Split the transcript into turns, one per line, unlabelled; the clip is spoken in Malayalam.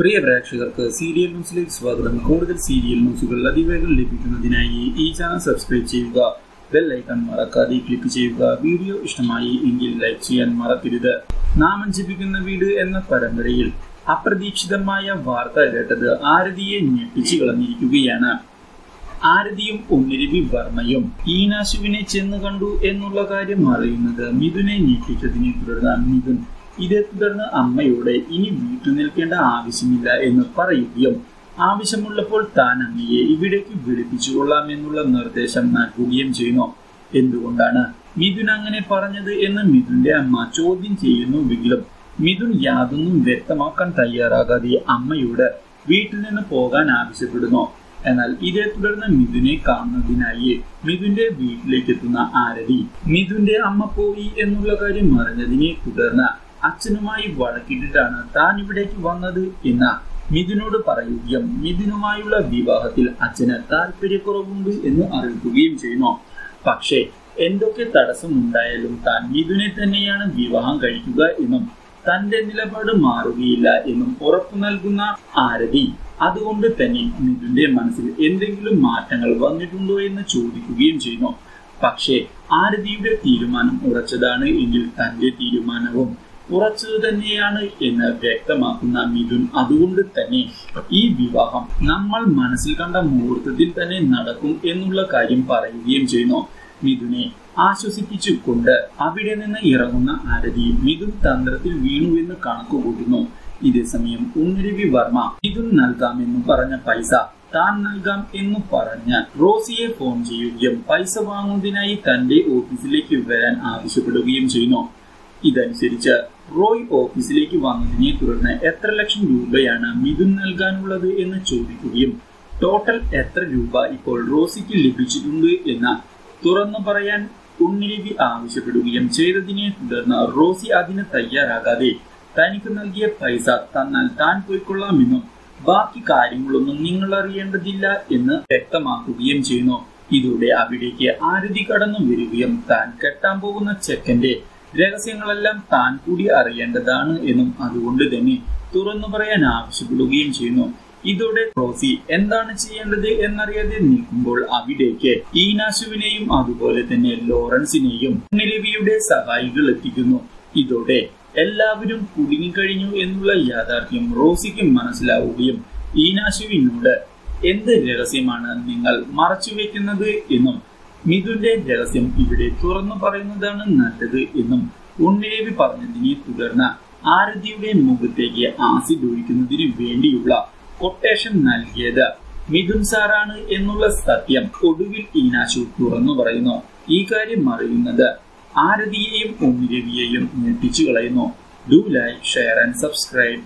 പ്രിയ പ്രേക്ഷകർക്ക് സീരിയൽ ന്യൂസിലേക്ക് സ്വാഗതം. കൂടുതൽ സീരിയൽ ന്യൂസുകൾ അതിവേഗം ലഭിക്കുന്നതിനായി ഈ ചാനൽ സബ്സ്ക്രൈബ് ചെയ്യുക ബെൽ ഐക്കൺ മറക്കാതെ ക്ലിക്ക് ചെയ്യുക വീഡിയോ ഇഷ്ടമായി എങ്കിൽ ലൈക്ക് ചെയ്യാൻ മറക്കരുത്. നാമം ജപിക്കുന്ന വീട് എന്ന പരമ്പരയിൽ അപ്രതീക്ഷിതമായ വാർത്ത കേട്ടത് ആരതിയെ ഞെട്ടിച്ചു കളഞ്ഞിരിക്കുകയാണ്. ആരതിയും ഒന്നിരവി വർമ്മയും ഈനാശുവിനെ ചെന്ന് കണ്ടു എന്നുള്ള കാര്യം അറിയുന്നത് മിഥുനെ ഞെട്ടിച്ചതിനെ തുടർന്ന് മിഥുൻ. ഇതേ തുടർന്ന് അമ്മയോട് ഇനി വീട്ടിൽ നിൽക്കേണ്ട ആവശ്യമില്ല എന്ന് പറയുകയും ആവശ്യമുള്ളപ്പോൾ താൻ അമ്മയെ ഇവിടേക്ക് വിളിപ്പിച്ചുകൊള്ളാം എന്നുള്ള നിർദ്ദേശം നൽകുകയും ചെയ്യുന്നു. എന്തുകൊണ്ടാണ് മിഥുൻ അങ്ങനെ പറഞ്ഞത് എന്ന് മിഥുന്റെ അമ്മ ചോദ്യം ചെയ്യുന്നുവെങ്കിലും മിഥുൻ യാതൊന്നും വ്യക്തമാക്കാൻ തയ്യാറാകാതെ അമ്മയോട് വീട്ടിൽ നിന്ന് പോകാൻ ആവശ്യപ്പെടുന്നു. എന്നാൽ ഇതേ തുടർന്ന് മിഥുനെ കാണുന്നതിനായി മിഥുന്റെ വീട്ടിലേക്ക് എത്തുന്ന ആരതി മിഥുന്റെ അമ്മ പോയി എന്നുള്ള കാര്യം അറിഞ്ഞതിനെ തുടർന്ന് അച്ഛനുമായി വഴക്കിട്ടിട്ടാണ് താൻ ഇവിടേക്ക് വന്നത് എന്ന് മിഥുനോട് പറയുകയും മിഥുനുമായുള്ള വിവാഹത്തിൽ അച്ഛന് താല്പര്യക്കുറവുണ്ട് എന്ന് അറിയിക്കുകയും ചെയ്യുന്നു. പക്ഷേ എന്തൊക്കെ തടസ്സമുണ്ടായാലും താൻ മിഥുനെ തന്നെയാണ് വിവാഹം കഴിക്കുക എന്നും തന്റെ നിലപാട് മാറുകയില്ല എന്നും ഉറപ്പു നൽകുന്ന ആരതി. അതുകൊണ്ട് തന്നെ മിഥുന്റെ മനസ്സിൽ എന്തെങ്കിലും മാറ്റങ്ങൾ വന്നിട്ടുണ്ടോ എന്ന് ചോദിക്കുകയും ചെയ്യുന്നു. പക്ഷേ ആരതിയുടെ തീരുമാനം ഉറച്ചതാണ് എങ്കിൽ തന്റെ തീരുമാനവും ഉറച്ചത് തന്നെയാണ് എന്ന് വ്യക്തമാക്കുന്ന മിഥുൻ അതുകൊണ്ട് തന്നെ ഈ വിവാഹം നമ്മൾ മനസ്സിൽ കണ്ട മുഹൂർത്തത്തിൽ തന്നെ നടക്കും എന്നുള്ള കാര്യം പറയുകയും ചെയ്യുന്നു. മിഥുനെ ആശ്വസിപ്പിച്ചുകൊണ്ട് അവിടെ നിന്ന് ഇറങ്ങുന്ന ആരതി മിഥുൻ തന്ത്രത്തിൽ വീണുവെന്ന് കണക്കുകൂട്ടുന്നു ഇതേസമയം ഉന്നരവി വർമ്മ മിഥുൻ നൽകാമെന്ന് പറഞ്ഞ പൈസ താൻ നൽകാം എന്ന് പറഞ്ഞ് റോസിയെ ഫോൺ ചെയ്യുകയും പൈസ വാങ്ങുന്നതിനായി തന്റെ ഓഫീസിലേക്ക് വരാൻ ആവശ്യപ്പെടുകയും ചെയ്യുന്നു. ഇതനുസരിച്ച് റോയ് ഓഫീസിലേക്ക് വന്നതിനെ തുടർന്ന് എത്ര ലക്ഷം രൂപയാണ് മിഥുൻ നൽകാനുള്ളത് എന്ന് ചോദിക്കുകയും ടോട്ടൽ എത്ര രൂപ ഇപ്പോൾ റോസിക്ക് ലഭിച്ചിട്ടുണ്ട് എന്ന് തുറന്നു പറയാൻ ഉണ്ണിരവി ആവശ്യപ്പെടുകയും ചെയ്തതിനെ തുടർന്ന് റോസി അതിന് തയ്യാറാകാതെ തനിക്ക് നൽകിയ പൈസ തന്നാൽ താൻ പോയിക്കൊള്ളാമെന്നും ബാക്കി കാര്യങ്ങളൊന്നും നിങ്ങൾ അറിയേണ്ടതില്ല എന്ന് വ്യക്തമാക്കുകയും ചെയ്യുന്നു. ഇതോടെ അവിടേക്ക് ആരതി കടന്നു വരികയും താൻ കെട്ടാൻ പോകുന്ന ചെക്കന്റെ രഹസ്യങ്ങളെല്ലാം താൻ കൂടി അറിയേണ്ടതാണ് എന്നും അതുകൊണ്ട് തന്നെ തുറന്നു പറയാൻ ആവശ്യപ്പെടുകയും ചെയ്യുന്നു. ഇതോടെ റോസി എന്താണ് ചെയ്യേണ്ടത് എന്നറിയാതെ നിൽക്കുമ്പോൾ അവിടേക്ക് ഈനാശുവിനെയും അതുപോലെ തന്നെ ലോറൻസിനെയും നിലവിയുടെ സഹായികൾ എത്തിക്കുന്നു. ഇതോടെ എല്ലാവരും കുടുങ്ങിക്കഴിഞ്ഞു എന്നുള്ള യാഥാർത്ഥ്യം റോസിക്കും മനസ്സിലാവുകയും ഈനാശുവിനോട് എന്ത് രഹസ്യമാണ് നിങ്ങൾ മറച്ചു വെക്കുന്നത് എന്നും മിഥുന്റെ രഹസ്യം ഇവിടെ തുറന്നു പറയുന്നതാണ് നല്ലത് എന്നും ഉണ്ണിരവി പറഞ്ഞതിനെ തുടർന്ന് ആരതിയുടെ മുഖത്തേക്ക് ആസിഡ് ഒഴിക്കുന്നതിനു വേണ്ടിയുള്ള കൊട്ടേഷൻ നൽകിയത്. മിഥുൻ സാറാണ് എന്നുള്ള സത്യം ഒടുവിൽ ഈനാശു തുറന്നു പറയുന്നു. ഈ കാര്യം അറിയുന്നത് ആരതിയെയും ഉണ്ണിരവിയെയും ഞെട്ടിച്ചു കളയുന്നു. Do like share and subscribe